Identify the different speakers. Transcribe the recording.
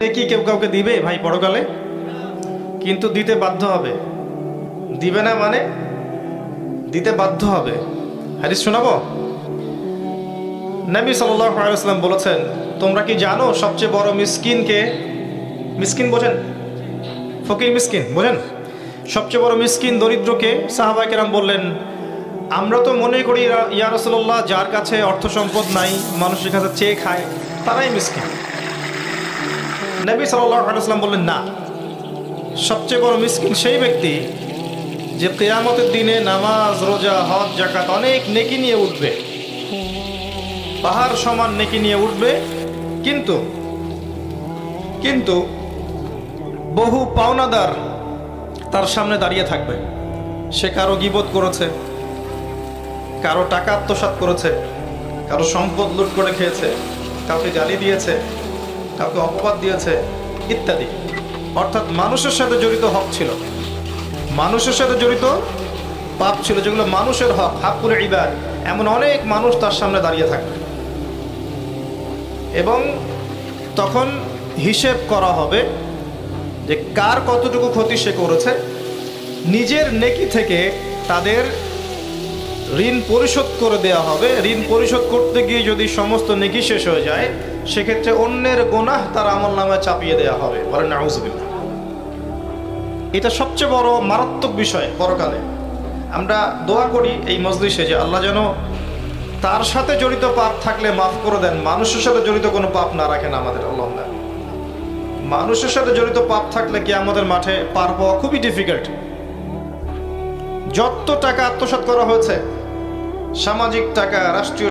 Speaker 1: কি কেউ কাউকে দিবে? ভাই, পরকালে? কিন্তু দিতে বাধ্য হবে। দিবে না মানে দিতে বাধ্য হবে। হারিস শোনাবো? নবী সাল্লাম বলেছেন, তোমরা কি জানো সবচেয়ে বড় মিসকিনকে মিসকিন বোঝেন? ফকির মিসকিন, বোঝেন? সবচেয়ে বড় মিসকিন দরিদ্রকে সাহাবাই কেরাম বললেন, আমরা তো মনে করি ইয়া- ইয়া যার কাছে অর্থ সম্পদ নাই, মানুষের কাছে চেয়ে খায়, তারাই মিসকিন। নবী সাল্লাম বললেন, না। সবচেয়ে বড় মিসকিন সেই ব্যক্তি যে কেয়ামতের দিনে নামাজ, রোজা, হজ জাকাত অনেক নেকি নিয়ে উঠবে। পাহাড় সমান নেকি নিয়ে উঠবে। কিন্তু কিন্তু বহু পাওনাদার তার সামনে দাঁড়িয়ে থাকবে। সে কারও গিবোধ করেছে, কারও টাকা আত্মসাৎ করেছে, কারও সম্পদ লুট করে খেয়েছে, কাউকে গালি দিয়েছে কাউকে অপবাদ দিয়েছে, ইত্যাদি। অর্থাৎ মানুষের সাথে জড়িত হক ছিল। মানুষের সাথে জড়িত পাপ ছিল, যেগুলো মানুষের হক হাকুল ইবাদ, এমন অনেক মানুষ তার সামনে দাঁড়িয়ে থাকবে এবং তখন হিসেব করা হবে যে কার কতটুকু ক্ষতি সে করেছে। নিজের নেকি থেকে তাদের ঋণ পরিশোধ করে দেওয়া হবে। ঋণ পরিশোধ করতে গিয়ে যদি সমস্ত নেকি শেষ হয়ে যায়, সেক্ষেত্রে অন্যের গোনাহ তার আমল নামে চাপিয়ে দেওয়া হবে। বলেন এটা সবচেয়ে বড় মারাত্মক বিষয় পরকালে। আমরা দোয়া করি এই মজলিসে যে আল্লাহ যেন তার সাথে জড়িত পাপ থাকলে মাফ করে দেন। মানুষের সাথে জড়িত কোনো পাপ না রাখেন আমাদের, আল্লাহ মানুষের সাথে জড়িত পাপ থাকলে কি আমাদের মাঠে পার পাওয়া খুবই ডিফিকাল্ট যত টাকা আত্মসাত করা হয়েছে সামাজিক টাকা রাষ্ট্রীয়